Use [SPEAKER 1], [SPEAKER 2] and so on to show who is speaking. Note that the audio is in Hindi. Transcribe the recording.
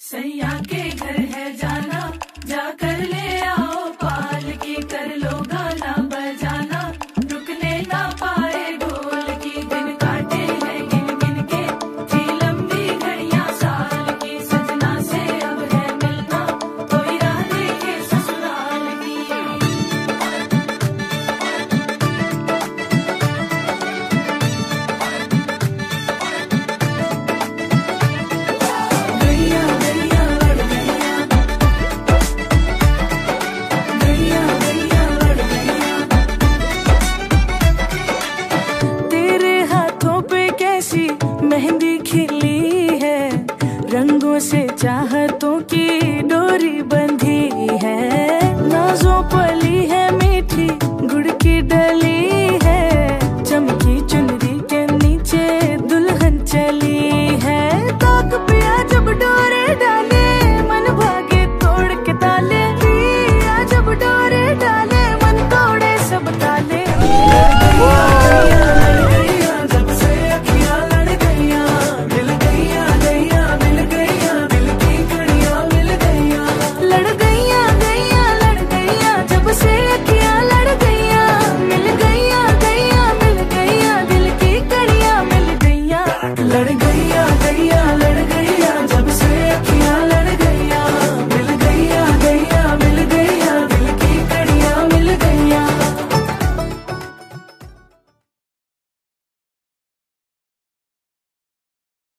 [SPEAKER 1] सैया के घर है जाना जा कर ले
[SPEAKER 2] मेहंदी खिली है रंगों से चाहतों की डोरी बंधी लड़ गई